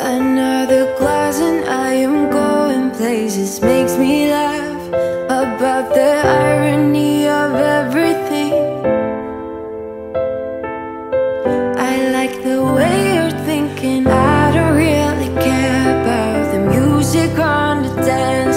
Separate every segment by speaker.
Speaker 1: Another glass and I am going places. Makes me laugh about the irony of everything. I like the way you're thinking. I don't really care about the music on the dance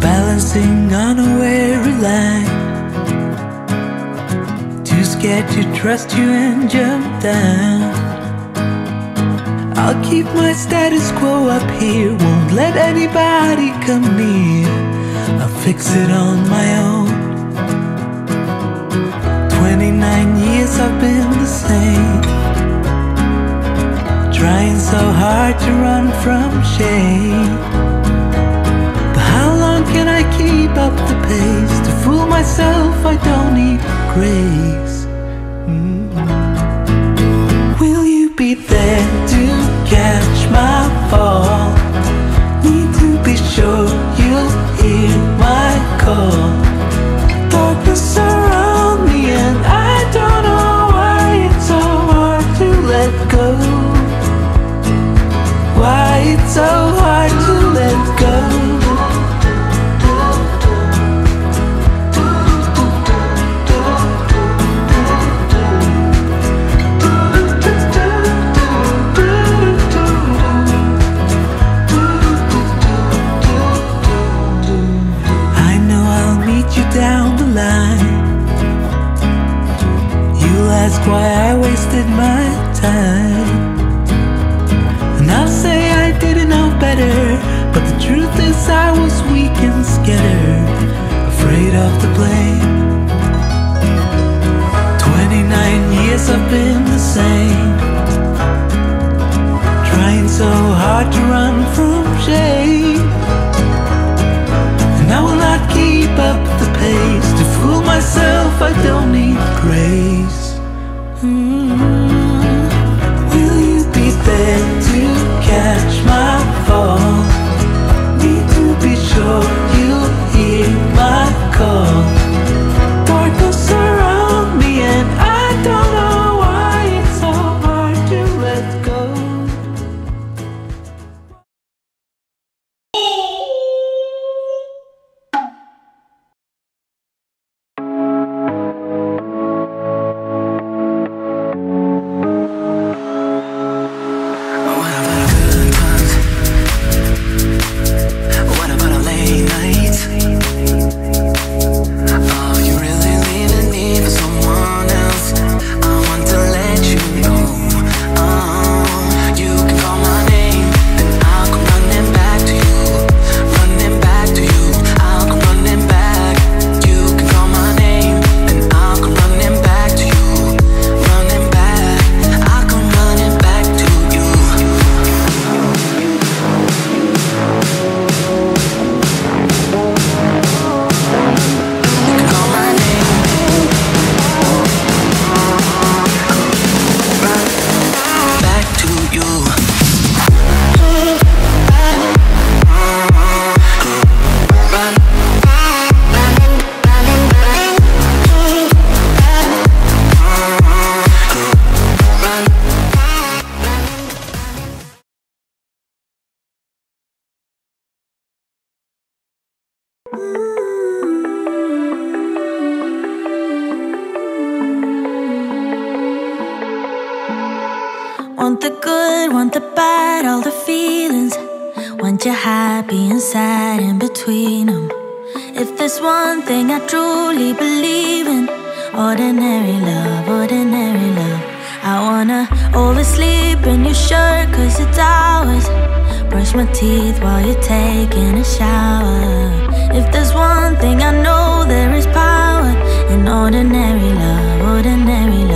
Speaker 2: balancing on a weary line. Too scared to trust you and jump down. I'll keep my status quo up here, won't let anybody come near. I'll fix it on my own. 29 years I've been the same. Trying so hard to run from shame. place to fool myself. I don't need grace. Mm -hmm. Will you be there to catch my? I was weak and scared, afraid of the blame. Twenty-nine years I've been the same, trying so hard to run from
Speaker 3: good, want the bad, all the feelings. Want you happy and sad in between them. If there's one thing I truly believe in, ordinary love, ordinary love. I wanna oversleep sleep in your shirt, cause it's ours. Brush my teeth while you're taking a shower. If there's one thing I know, there is power in ordinary love, ordinary love.